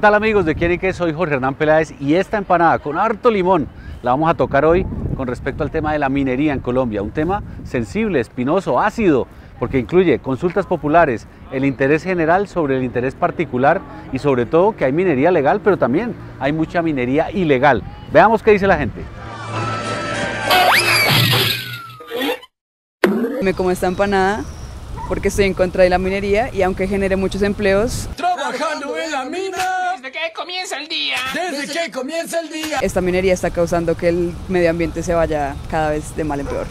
tal amigos de Quién y Qué? Soy Jorge Hernán Peláez y esta empanada con harto limón la vamos a tocar hoy con respecto al tema de la minería en Colombia. Un tema sensible, espinoso, ácido, porque incluye consultas populares, el interés general sobre el interés particular y sobre todo que hay minería legal, pero también hay mucha minería ilegal. Veamos qué dice la gente. Me como esta empanada porque estoy en contra de la minería y aunque genere muchos empleos, Trabajando en la mina Desde que comienza el día. desde que comienza el día. esta minería está causando que el medio ambiente se vaya cada vez de mal en peor.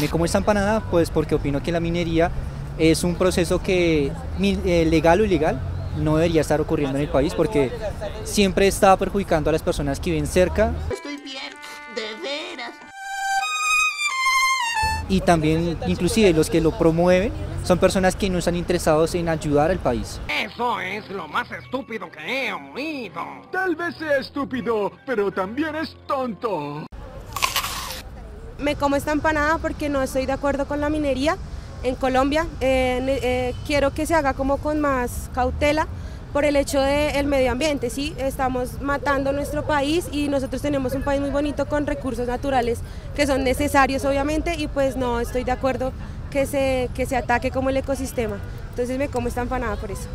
Me como esta empanada, pues porque opino que la minería es un proceso que, eh, legal o ilegal, no debería estar ocurriendo en el país porque siempre está perjudicando a las personas que viven cerca Estoy bien, de veras. y también inclusive los que lo promueven son personas que no están interesados en ayudar al país. Eso es lo más estúpido que he oído. Tal vez sea estúpido, pero también es tonto. me como esta empanada porque no estoy de acuerdo con la minería en Colombia. Eh, eh, quiero que se haga como con más cautela por el hecho del medio ambiente, ¿sí? Estamos matando nuestro país y nosotros tenemos un país muy bonito con recursos naturales que son necesarios obviamente y pues no estoy de acuerdo que se, que se ataque como el ecosistema. Entonces me como esta empanada por eso.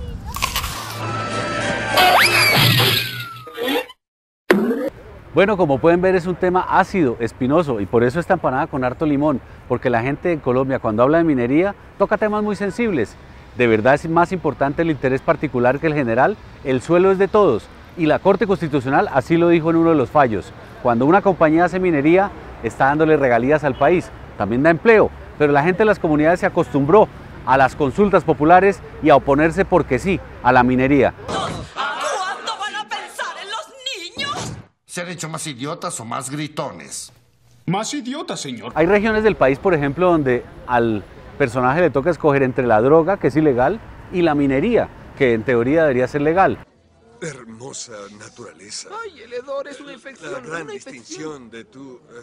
Bueno, como pueden ver es un tema ácido, espinoso y por eso esta empanada con harto limón, porque la gente en Colombia cuando habla de minería toca temas muy sensibles. De verdad es más importante el interés particular que el general, el suelo es de todos y la Corte Constitucional así lo dijo en uno de los fallos. Cuando una compañía hace minería está dándole regalías al país, también da empleo, pero la gente de las comunidades se acostumbró a las consultas populares y a oponerse porque sí a la minería. ¿Cuándo van a pensar en los niños? ¿Se han hecho más idiotas o más gritones? Más idiota, señor. Hay regiones del país, por ejemplo, donde al personaje le toca escoger entre la droga, que es ilegal, y la minería, que en teoría debería ser legal. Hermosa naturaleza. Ay, el hedor es una La infección. gran una infección. distinción de tu... eh,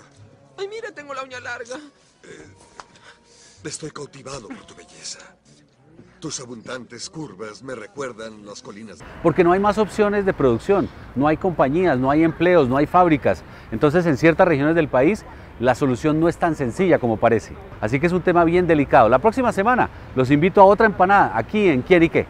Ay, mira, tengo la uña larga. Estoy cautivado por tu belleza. Tus abundantes curvas me recuerdan las colinas. Porque no hay más opciones de producción, no hay compañías, no hay empleos, no hay fábricas. Entonces en ciertas regiones del país la solución no es tan sencilla como parece. Así que es un tema bien delicado. La próxima semana los invito a otra empanada aquí en Quién y qué.